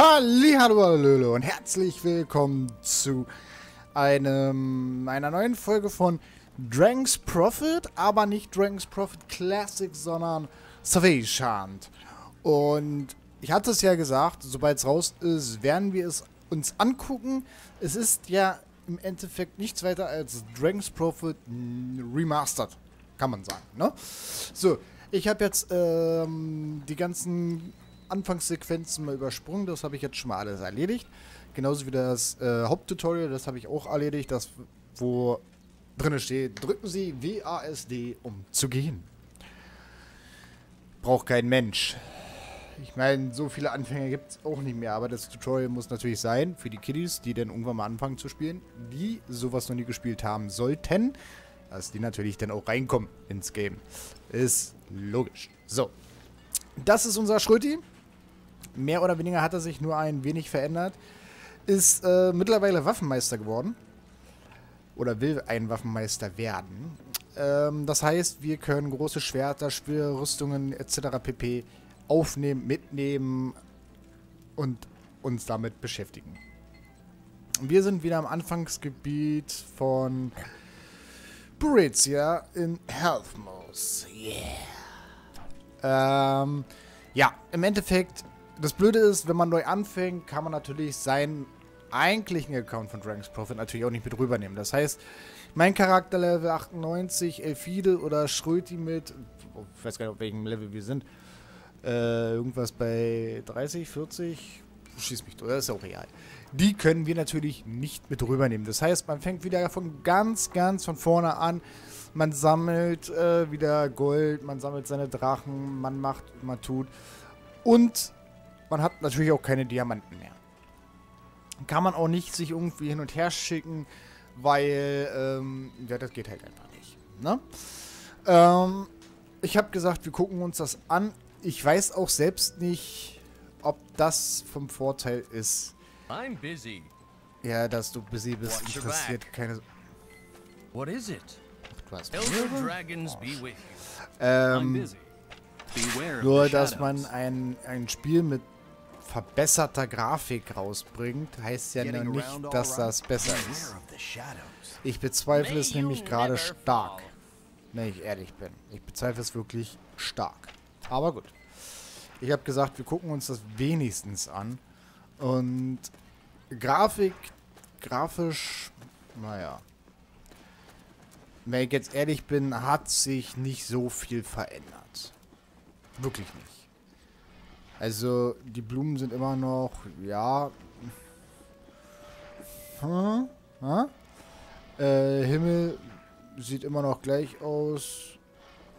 Hallihallo und herzlich willkommen zu einem, einer neuen Folge von Dragon's Prophet, aber nicht Dragon's Prophet Classic, sondern Savage Hunt. Und ich hatte es ja gesagt, sobald es raus ist, werden wir es uns angucken. Es ist ja im Endeffekt nichts weiter als Dragon's Prophet Remastered, kann man sagen. Ne? So, ich habe jetzt ähm, die ganzen Anfangssequenzen mal übersprungen. Das habe ich jetzt schon mal alles erledigt. Genauso wie das äh, Haupttutorial, das habe ich auch erledigt. Das, wo drin steht, drücken Sie WASD, um zu gehen. Braucht kein Mensch. Ich meine, so viele Anfänger gibt es auch nicht mehr, aber das Tutorial muss natürlich sein für die Kiddies, die dann irgendwann mal anfangen zu spielen, die sowas noch nie gespielt haben sollten, dass die natürlich dann auch reinkommen ins Game. Ist logisch. So, das ist unser Schröti mehr oder weniger hat er sich nur ein wenig verändert. Ist äh, mittlerweile Waffenmeister geworden. Oder will ein Waffenmeister werden. Ähm, das heißt, wir können große Schwerter, schwere Rüstungen etc. pp. aufnehmen, mitnehmen und uns damit beschäftigen. Wir sind wieder am Anfangsgebiet von Burizia in Healthmos. Yeah. Ähm, ja, im Endeffekt das Blöde ist, wenn man neu anfängt, kann man natürlich seinen eigentlichen Account von Dragon's Prophet natürlich auch nicht mit rübernehmen. Das heißt, mein Charakter Level 98, Elfide oder Schröti mit, ich weiß gar nicht, auf welchem Level wir sind, äh, irgendwas bei 30, 40, schieß mich durch, das ist auch real. Die können wir natürlich nicht mit rübernehmen. Das heißt, man fängt wieder von ganz, ganz von vorne an. Man sammelt äh, wieder Gold, man sammelt seine Drachen, man macht, man tut. Und man hat natürlich auch keine Diamanten mehr. Kann man auch nicht sich irgendwie hin und her schicken, weil, ähm, ja, das geht halt einfach nicht. Ne? Ähm, ich habe gesagt, wir gucken uns das an. Ich weiß auch selbst nicht, ob das vom Vorteil ist. I'm busy. Ja, dass du busy bist, Watch interessiert keine... What is it? Du hast Elder Dragons be with you. Ähm, nur, dass man ein, ein Spiel mit verbesserter Grafik rausbringt, heißt ja noch nicht, dass das besser ist. Ich bezweifle es nämlich gerade stark. Wenn ich ehrlich bin. Ich bezweifle es wirklich stark. Aber gut. Ich habe gesagt, wir gucken uns das wenigstens an. Und Grafik, grafisch, naja. Wenn ich jetzt ehrlich bin, hat sich nicht so viel verändert. Wirklich nicht. Also, die Blumen sind immer noch, ja. Hm? Hm? Äh, Himmel sieht immer noch gleich aus.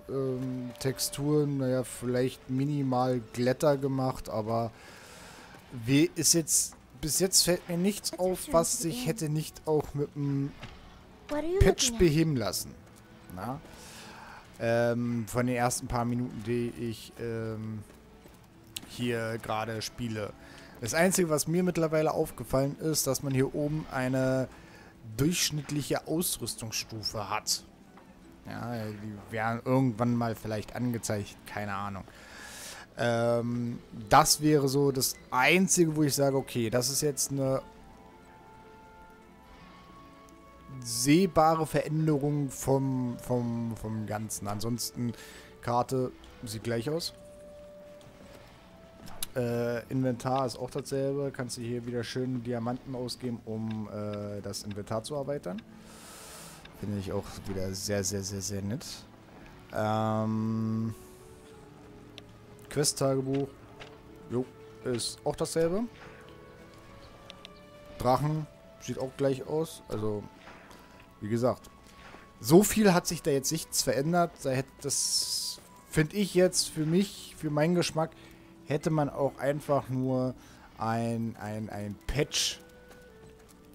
Ähm, Texturen, naja, vielleicht minimal glatter gemacht, aber wie ist jetzt. Bis jetzt fällt mir nichts auf, was sich hätte nicht auch mit dem Patch beheben lassen. Na? Ähm, von den ersten paar Minuten, die ich ähm, hier gerade spiele. Das Einzige, was mir mittlerweile aufgefallen ist, dass man hier oben eine durchschnittliche Ausrüstungsstufe hat. Ja, die werden irgendwann mal vielleicht angezeigt, keine Ahnung. Ähm, das wäre so das Einzige, wo ich sage, okay, das ist jetzt eine sehbare Veränderung vom, vom, vom Ganzen. Ansonsten, Karte sieht gleich aus. Äh, Inventar ist auch dasselbe. Kannst du hier wieder schön Diamanten ausgeben, um äh, das Inventar zu erweitern. Finde ich auch wieder sehr, sehr, sehr, sehr nett. Ähm, Quest-Tagebuch. Jo, ist auch dasselbe. Drachen sieht auch gleich aus. Also, wie gesagt, so viel hat sich da jetzt nichts verändert. Da hätte das, finde ich jetzt für mich, für meinen Geschmack, hätte man auch einfach nur ein, ein, ein Patch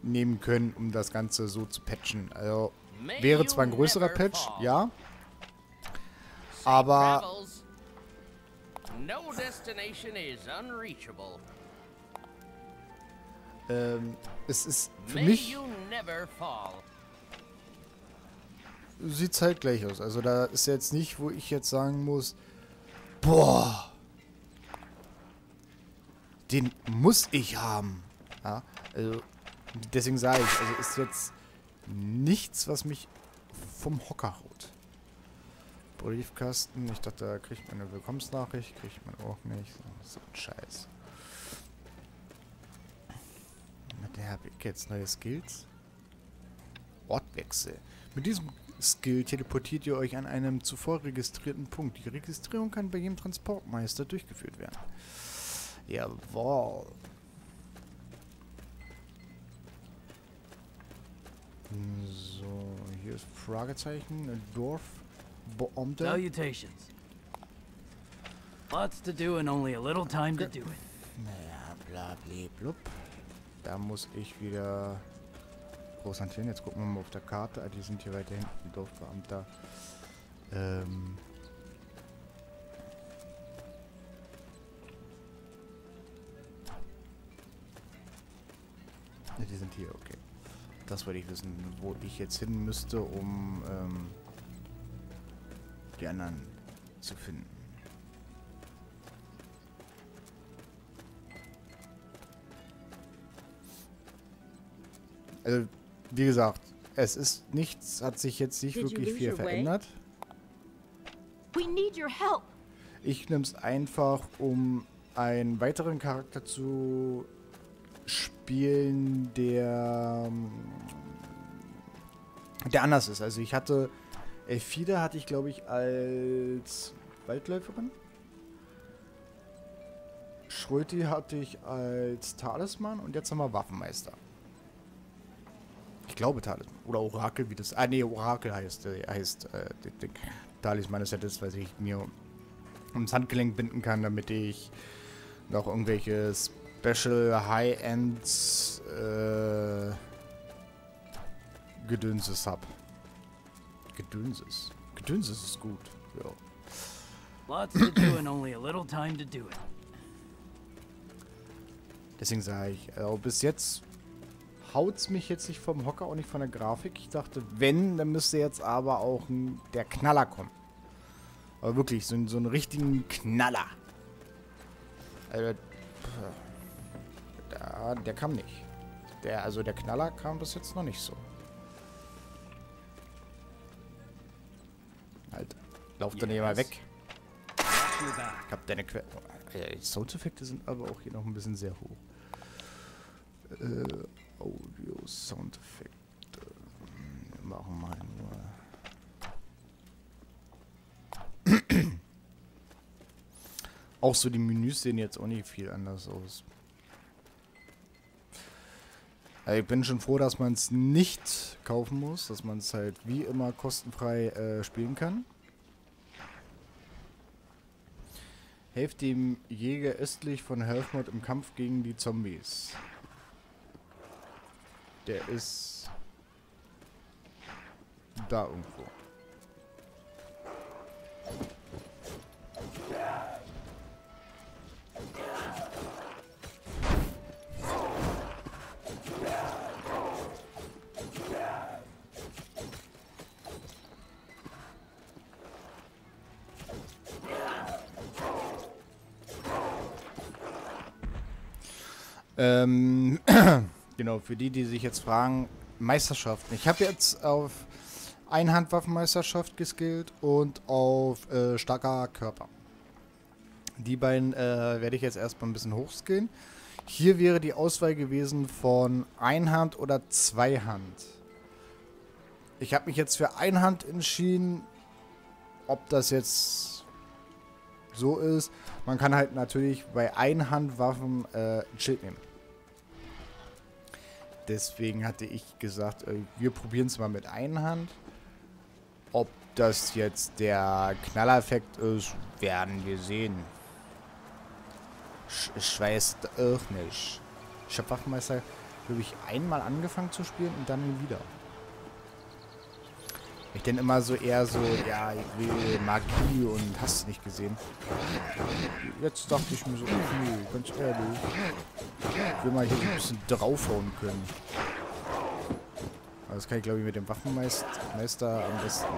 nehmen können, um das Ganze so zu patchen. Also wäre zwar ein größerer Patch, ja. Aber ähm, es ist für mich sieht es halt gleich aus. Also da ist jetzt nicht, wo ich jetzt sagen muss, boah, den muss ich haben. Ja, also deswegen sage ich, also ist jetzt nichts, was mich vom Hocker haut. Briefkasten, ich dachte, da kriegt man eine Willkommensnachricht, kriegt man auch nicht. So ein Scheiß. Der habe ich jetzt neue Skills. Ortwechsel. Mit diesem Skill teleportiert ihr euch an einem zuvor registrierten Punkt. Die Registrierung kann bei jedem Transportmeister durchgeführt werden. Jawohl. So, hier ist Fragezeichen. Dorf. Beamter. Salutations. Lots to do and only a little time to do it. Naja, bla bla blub. Da muss ich wieder groß hantieren. Jetzt gucken wir mal auf der Karte. Ah, die sind hier weiter hinten, die Dorfbeamter. Ähm. Die sind hier, okay. Das wollte ich wissen, wo ich jetzt hin müsste, um ähm, die anderen zu finden. Also, wie gesagt, es ist nichts, hat sich jetzt nicht Did wirklich viel verändert. We need your help. Ich nehme es einfach, um einen weiteren Charakter zu spielen, der, ähm, der anders ist. Also ich hatte, Elfida hatte ich glaube ich als Waldläuferin. Schröti hatte ich als Talisman und jetzt haben wir Waffenmeister. Ich glaube Talisman. Oder Orakel, wie das. Ah, nee, Orakel heißt, äh, heißt äh. Talisman ist ja das, was ich mir ums Handgelenk binden kann, damit ich noch irgendwelche Special High-End äh, Gedönses hab. Gedönses. Gedönses ist gut. Ja. Lots to do and only a little time to do it. Deswegen sage ich, also bis jetzt haut's mich jetzt nicht vom Hocker, auch nicht von der Grafik. Ich dachte, wenn, dann müsste jetzt aber auch ein, der Knaller kommen. Aber wirklich, so, so einen richtigen Knaller. Also, pff, der, der kam nicht. Der, also der Knaller kam bis jetzt noch nicht so. Halt, lauf dann hier mal Yes. weg. Ich hab deine Quelle. Äh, die Soundeffekte sind aber auch hier noch ein bisschen sehr hoch. Äh, Audio, Soundeffekte. Wir machen mal nur. auch so die Menüs sehen jetzt auch nicht viel anders aus. Also ich bin schon froh, dass man es nicht kaufen muss, dass man es halt wie immer kostenfrei äh, spielen kann. Helft dem Jäger östlich von Helfmod im Kampf gegen die Zombies. Der ist da irgendwo. Ähm, genau, für die, die sich jetzt fragen, Meisterschaften. Ich habe jetzt auf Einhandwaffenmeisterschaft geskillt und auf äh, starker Körper. Die beiden äh, werde ich jetzt erstmal ein bisschen hochskillen. Hier wäre die Auswahl gewesen von Einhand oder Zweihand. Ich habe mich jetzt für Einhand entschieden. Ob das jetzt so ist, man kann halt natürlich bei Einhandwaffen äh, ein Schild nehmen. Deswegen hatte ich gesagt, äh, wir probieren es mal mit Einhand. Ob das jetzt der Knallereffekt ist, werden wir sehen. Sch ich weiß auch nicht. Ich habe Waffenmeister, glaube ich, einmal angefangen zu spielen und dann nie wieder. Ich denn immer so eher so, ja, ich will Magie und hast du nicht gesehen. Jetzt dachte ich mir so, okay, ganz ehrlich. Ich will mal hier so ein bisschen draufhauen können. Aber das kann ich glaube ich mit dem Waffenmeister Meister am besten.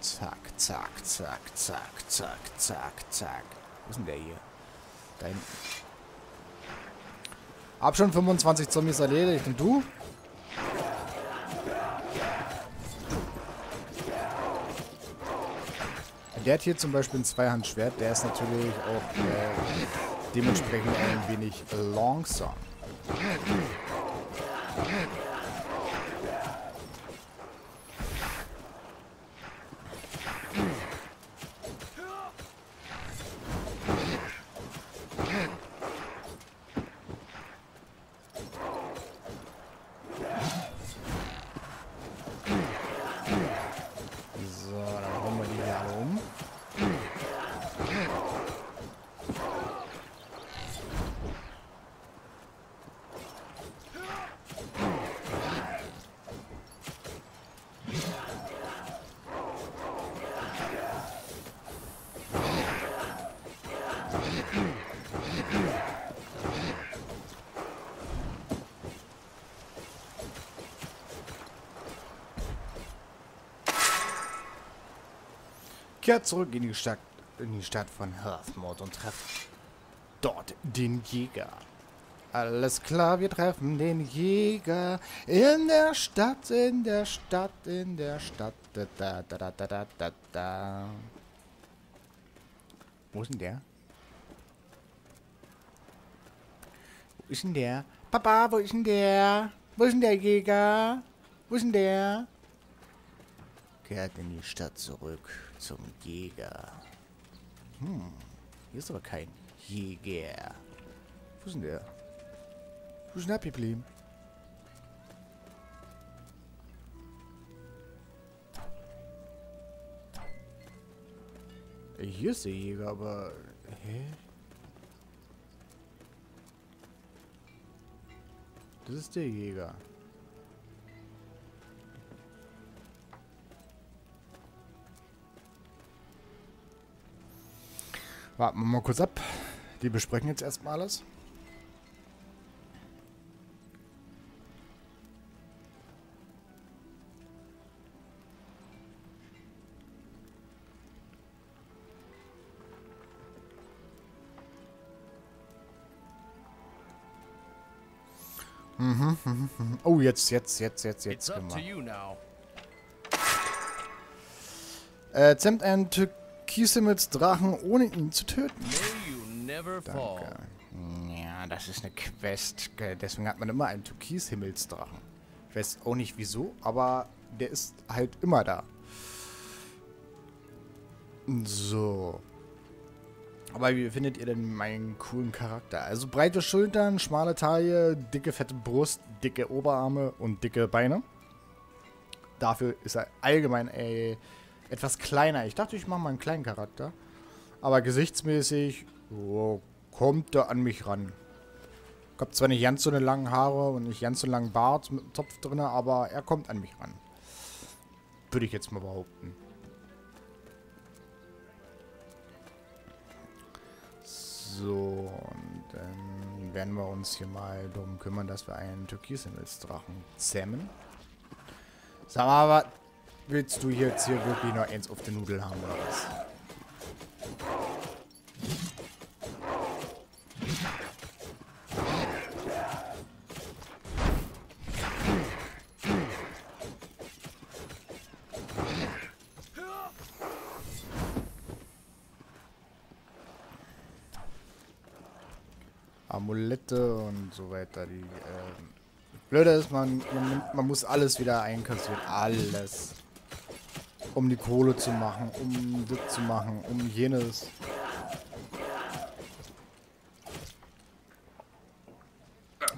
Zack, zack, zack, zack, zack, zack, zack. Wo ist denn der hier? Hinten. Hab schon 25 Zombies erledigt. Und du? Der hat hier zum Beispiel ein Zweihandschwert. Der ist natürlich auch äh, dementsprechend ein wenig langsam. So, dann hauen wir die hier alle um. Kehrt zurück in die Stadt, in die Stadt von Hearthmode und trefft dort den Jäger. Alles klar, wir treffen den Jäger in der Stadt, in der Stadt, in der Stadt. Da, da, da, da, da, da, da. Wo ist denn der? Wo ist denn der? Papa, wo ist denn der? Wo ist denn der Jäger? Wo ist denn der? Kehrt in die Stadt zurück zum Jäger. Hm, hier ist aber kein Jäger. Wo ist denn der? Wo ist denn der geblieben? Hier ist der Jäger, aber... Hä? Das ist der Jäger. Warten wir mal kurz ab. Die besprechen jetzt erstmal alles. Mhm, mhm, mhm. Oh, jetzt, jetzt, jetzt, jetzt, jetzt. It's up to Genau. you now. Äh, zähmt einen Türkisimmels Drachen, ohne ihn zu töten. Danke. Ja, das ist eine Quest. Deswegen hat man immer einen Türkis-Himmelsdrachen. Ich weiß auch nicht wieso, aber der ist halt immer da. So. Aber wie findet ihr denn meinen coolen Charakter? Also breite Schultern, schmale Taille, dicke fette Brust, dicke Oberarme und dicke Beine. Dafür ist er allgemein ey, etwas kleiner. Ich dachte, ich mache mal einen kleinen Charakter. Aber gesichtsmäßig oh, kommt er an mich ran. Ich habe zwar nicht ganz so eine langen Haare und nicht ganz so einen langen Bart mit einem Topf drin, aber er kommt an mich ran. Würde ich jetzt mal behaupten. So, und dann werden wir uns hier mal darum kümmern, dass wir einen Türkishimmelsdrachen zähmen. Sag mal, willst du jetzt hier wirklich noch eins auf den Nudel haben oder was? Amulette und so weiter. Die, ähm, Blöde ist, man, man, man muss alles wieder einkassieren. Alles. Um die Kohle zu machen, um das zu machen, um jenes.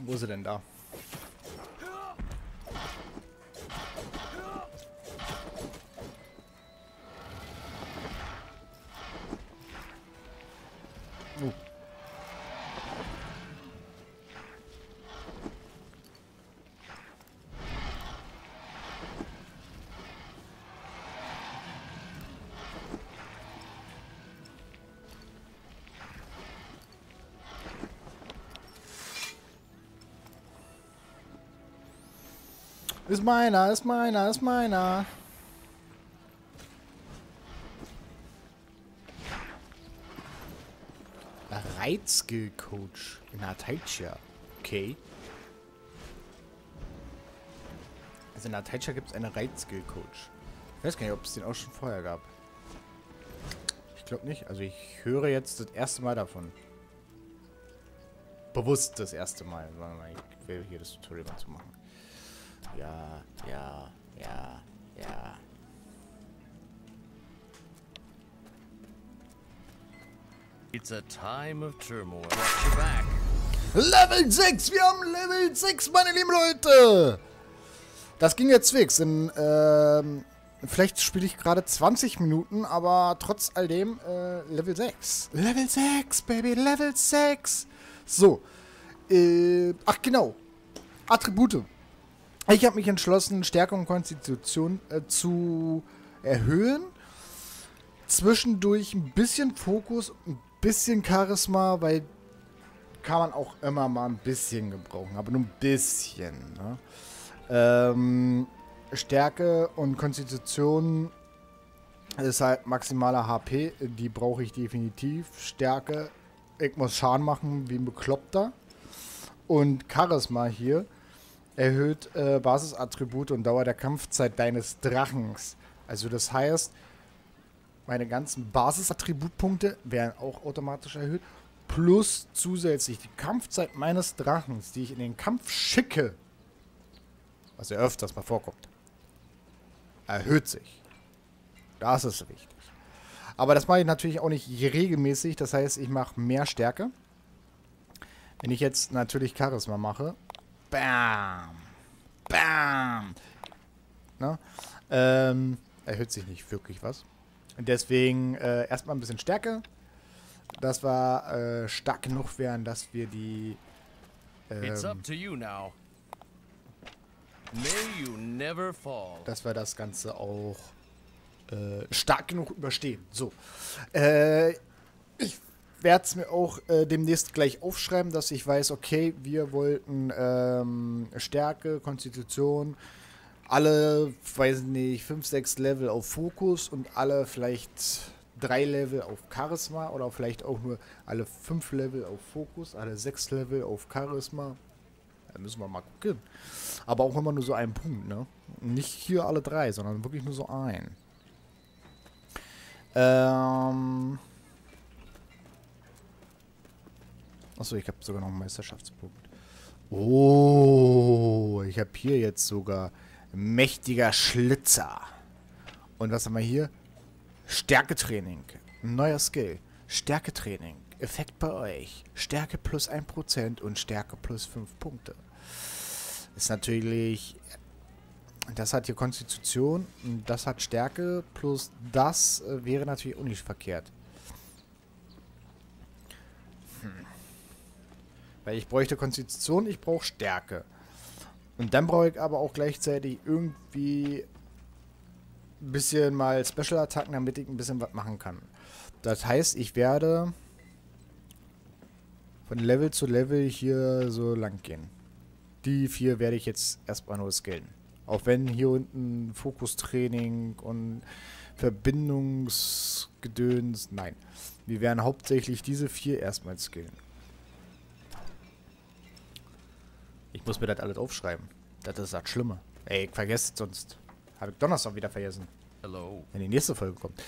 Wo ist sie denn da? Ist meiner, ist meiner, ist meiner. Reitskill-Coach in Ataicha. Okay. Also in Ataicha gibt es einen Reitskill-Coach. Ich weiß gar nicht, ob es den auch schon vorher gab. Ich glaube nicht. Also ich höre jetzt das erste Mal davon. Bewusst das erste mal, Ich will hier das Tutorial mal zu machen. Ja, ja, ja, ja. It's a time of turmoil. Watch your back. Level 6! Wir haben Level 6, meine lieben Leute! Das ging jetzt fix. In, ähm, vielleicht spiele ich gerade 20 Minuten, aber trotz all dem äh, Level 6. Level 6, Baby, Level 6! So. Äh, ach genau. Attribute. Ich habe mich entschlossen, Stärke und Konstitution äh, zu erhöhen. Zwischendurch ein bisschen Fokus, ein bisschen Charisma, weil kann man auch immer mal ein bisschen gebrauchen, aber nur ein bisschen. Ne? Ähm, Stärke und Konstitution ist halt maximaler HP, die brauche ich definitiv. Stärke, ich muss Schaden machen wie ein Bekloppter. Und Charisma hier erhöht äh, Basisattribute und Dauer der Kampfzeit deines Drachens. Also das heißt, meine ganzen Basisattributpunkte werden auch automatisch erhöht. Plus zusätzlich die Kampfzeit meines Drachens, die ich in den Kampf schicke, was ja öfters mal vorkommt, erhöht sich. Das ist wichtig. Aber das mache ich natürlich auch nicht regelmäßig. Das heißt, ich mache mehr Stärke. Wenn ich jetzt natürlich Charisma mache, bam, bam, ne? ähm, erhöht sich nicht wirklich was. Deswegen äh, erstmal ein bisschen Stärke. Dass wir äh, stark genug wären, dass wir die. It's Ähm, up to you now. May you never fall. dass wir das Ganze auch äh, stark genug überstehen. So. Äh, ich werde es mir auch äh, demnächst gleich aufschreiben, dass ich weiß, okay, wir wollten ähm, Stärke, Konstitution, alle, weiß nicht, 5, 6 Level auf Fokus und alle vielleicht drei Level auf Charisma oder vielleicht auch nur alle 5 Level auf Fokus, alle 6 Level auf Charisma. Da müssen wir mal gucken. Aber auch immer nur so einen Punkt, ne? Nicht hier alle drei, sondern wirklich nur so ein. Ähm. Achso, ich habe sogar noch einen Meisterschaftspunkt. Oh, ich habe hier jetzt sogar mächtiger Schlitzer. Und was haben wir hier? Stärketraining. Neuer Skill. Stärketraining. Effekt bei euch. Stärke plus 1% und Stärke plus 5 Punkte. Ist natürlich. Das hat hier Konstitution. Das hat Stärke. Plus das äh, wäre natürlich auch nicht verkehrt. Hm. Weil ich bräuchte Konstitution, ich brauche Stärke. Und dann brauche ich aber auch gleichzeitig irgendwie ein bisschen mal Special-Attacken, damit ich ein bisschen was machen kann. Das heißt, ich werde von Level zu Level hier so lang gehen. Die vier werde ich jetzt erstmal nur skillen. Auch wenn hier unten Fokustraining und Verbindungsgedöns. Nein. Wir werden hauptsächlich diese vier erstmal skillen. Ich muss mir das alles aufschreiben. Das ist das Schlimme. Ey, ich vergesse es sonst. Habe ich Donnerstag wieder vergessen. Hello. Wenn die nächste Folge kommt.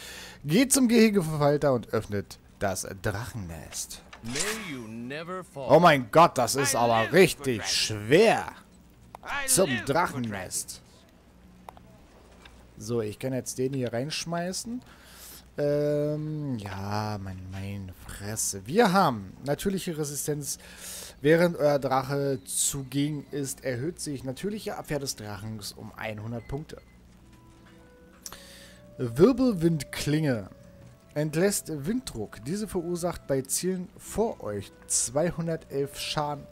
Geht zum Gehegeverwalter und öffnet das Drachennest. Oh mein Gott, das ist aber richtig schwer. Zum Drachennest. So, ich kann jetzt den hier reinschmeißen. Ähm, ja, mein, meine Fresse. Wir haben natürliche Resistenz. Während euer Drache zugegen ist, erhöht sich natürliche Abwehr des Drachens um 100 Punkte. Wirbelwindklinge entlässt Winddruck. Diese verursacht bei Zielen vor euch 211 Schaden.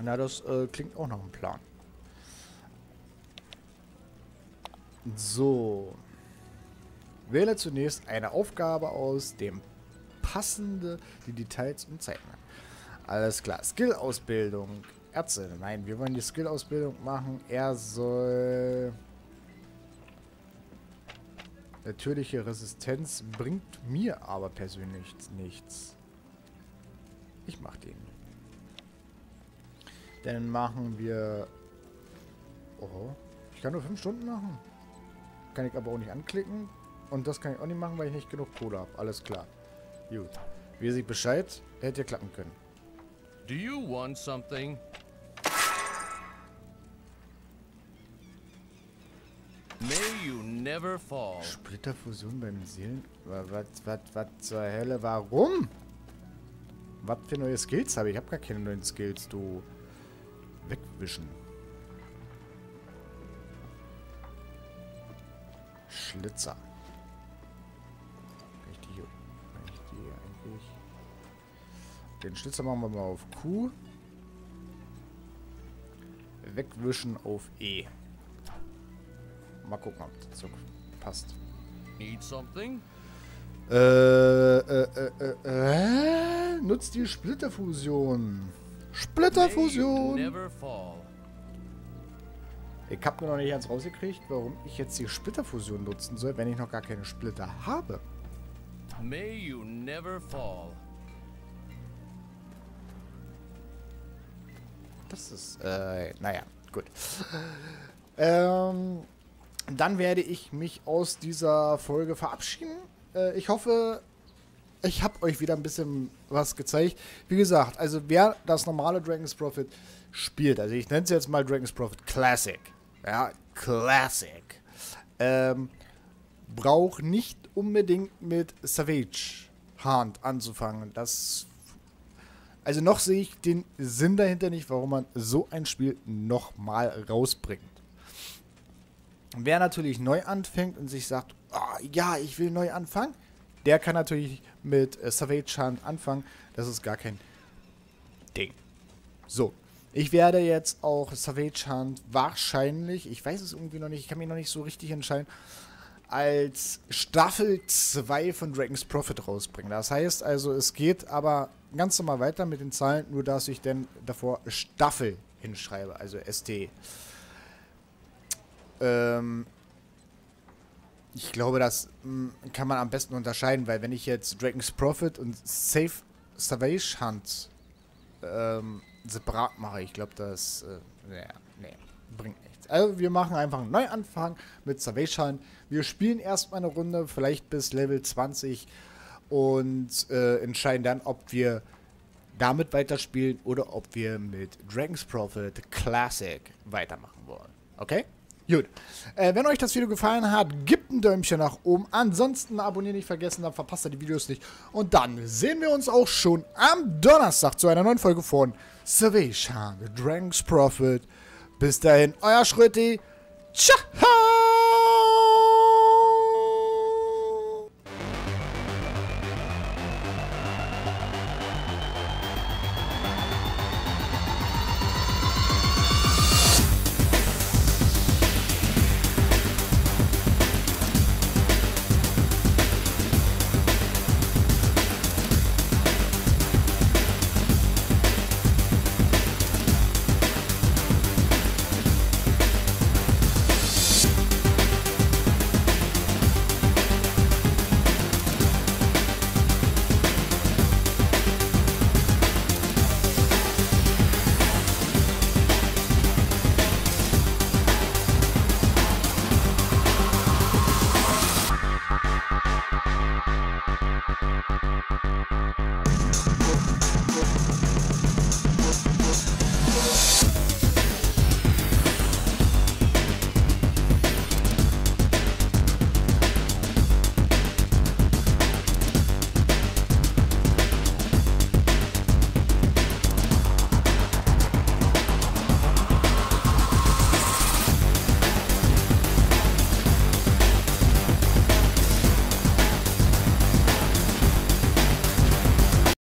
Na, das äh, klingt auch nach einem Plan. So. Wähle zunächst eine Aufgabe aus, dem passende die Details und zeichnen. Alles klar. Skill-Ausbildung. Ärzte. Nein, wir wollen die Skill-Ausbildung machen. Er soll... Natürliche Resistenz bringt mir aber persönlich nichts. Ich mach den. Dann machen wir... Oh, ich kann nur 5 Stunden machen. Kann ich aber auch nicht anklicken. Und das kann ich auch nicht machen, weil ich nicht genug Kohle habe. Alles klar. Gut. Wie sich Bescheid, hätte ja klappen können. Do you want something? May you never fall. Splitterfusion beim Seelen... Was, was, was zur Hölle? Warum? Was für neue Skills habe ich? Ich habe gar keine neuen Skills, du. Wegwischen. Schlitzer. Den Schlitzer machen wir mal auf Q. Wegwischen auf E. Mal gucken, ob das so passt. Need something? Äh, äh, äh, äh, äh, nutzt die Splitterfusion. Splitterfusion. Ich hab mir noch nicht ganz rausgekriegt, warum ich jetzt die Splitterfusion nutzen soll, wenn ich noch gar keine Splitter habe. May you never fall. Das ist, äh, naja, gut. Ähm, dann werde ich mich aus dieser Folge verabschieden. Äh, ich hoffe, ich habe euch wieder ein bisschen was gezeigt. Wie gesagt, also wer das normale Dragon's Prophet spielt, also ich nenne es jetzt mal Dragon's Prophet Classic, ja, Classic, ähm, braucht nicht unbedingt mit Savage Hand anzufangen. Das also noch sehe ich den Sinn dahinter nicht, warum man so ein Spiel nochmal rausbringt. Wer natürlich neu anfängt und sich sagt, "Ah, ja, ich will neu anfangen, der kann natürlich mit äh, Savage Hand anfangen. Das ist gar kein Ding. So, ich werde jetzt auch Savage Hand wahrscheinlich, ich weiß es irgendwie noch nicht, ich kann mich noch nicht so richtig entscheiden, als Staffel 2 von Dragon's Prophet rausbringen. Das heißt also, es geht aber ganz normal weiter mit den Zahlen, nur dass ich dann davor Staffel hinschreibe, also ST. Ähm, ich glaube, das mh, kann man am besten unterscheiden, weil wenn ich jetzt Dragon's Prophet und Safe Savage Hunt ähm, separat mache, ich glaube, das äh, ja, nee, bringt Also wir machen einfach einen Neuanfang mit Hunt. Wir spielen erstmal eine Runde, vielleicht bis Level 20 und äh, entscheiden dann, ob wir damit weiterspielen oder ob wir mit Dragon's Prophet Classic weitermachen wollen. Okay? Gut. Äh, wenn euch das Video gefallen hat, gebt ein Däumchen nach oben. Ansonsten abonnieren nicht vergessen, dann verpasst ihr die Videos nicht. Und dann sehen wir uns auch schon am Donnerstag zu einer neuen Folge von Salvation, Dragon's Prophet. Bis dahin, euer Schröti. Ciao!